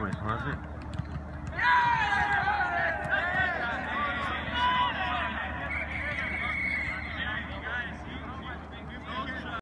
정말편하 지?